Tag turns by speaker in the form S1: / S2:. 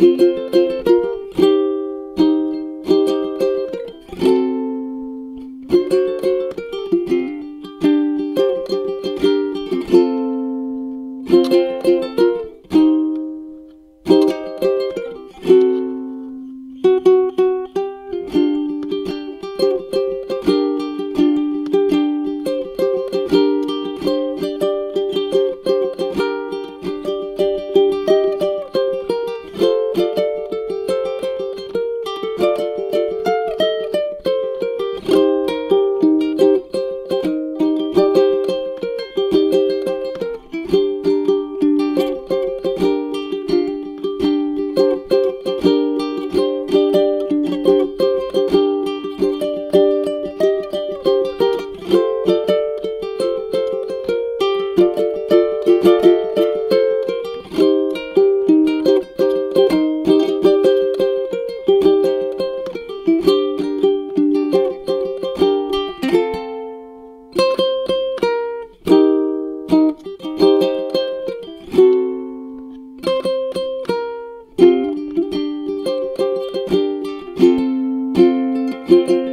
S1: Música Música